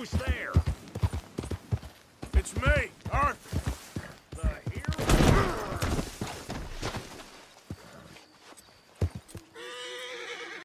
Who's there? It's me!